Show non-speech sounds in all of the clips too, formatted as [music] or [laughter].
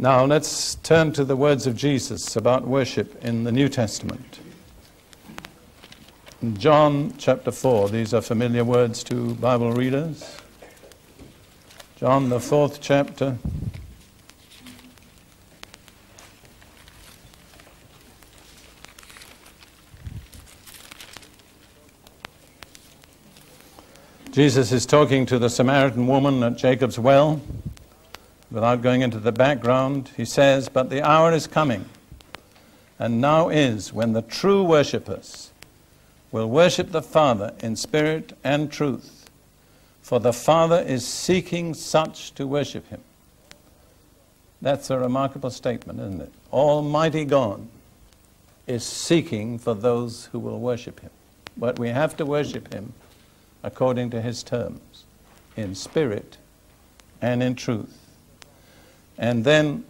Now let's turn to the words of Jesus about worship in the New Testament. In John chapter 4, these are familiar words to Bible readers. John, the fourth chapter. Jesus is talking to the Samaritan woman at Jacob's well. Without going into the background, he says, But the hour is coming, and now is, when the true worshippers will worship the Father in spirit and truth, for the Father is seeking such to worship him. That's a remarkable statement, isn't it? Almighty God is seeking for those who will worship him. But we have to worship him according to his terms, in spirit and in truth. And then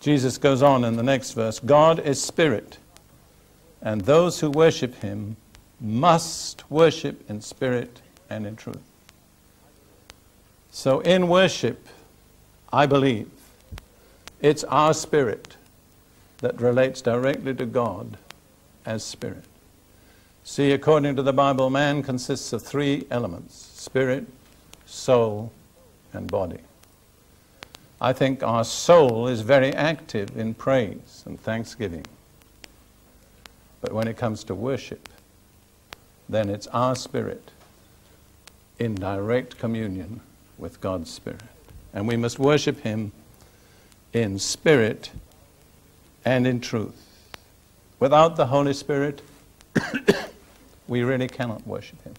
Jesus goes on in the next verse God is spirit, and those who worship him must worship in spirit and in truth. So, in worship, I believe it's our spirit that relates directly to God as spirit. See, according to the Bible, man consists of three elements spirit, soul, and body. I think our soul is very active in praise and thanksgiving. But when it comes to worship, then it's our spirit in direct communion with God's Spirit. And we must worship Him in spirit and in truth. Without the Holy Spirit, [coughs] we really cannot worship Him.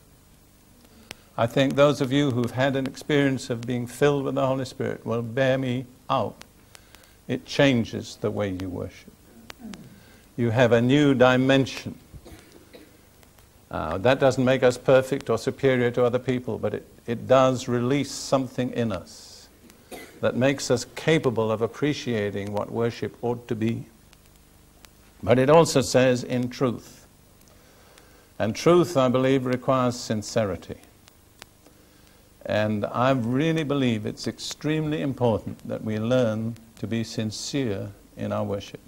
I think those of you who've had an experience of being filled with the Holy Spirit will bear me out. It changes the way you worship. You have a new dimension. Uh, that doesn't make us perfect or superior to other people, but it, it does release something in us that makes us capable of appreciating what worship ought to be. But it also says in truth. And truth, I believe, requires sincerity. And I really believe it's extremely important that we learn to be sincere in our worship.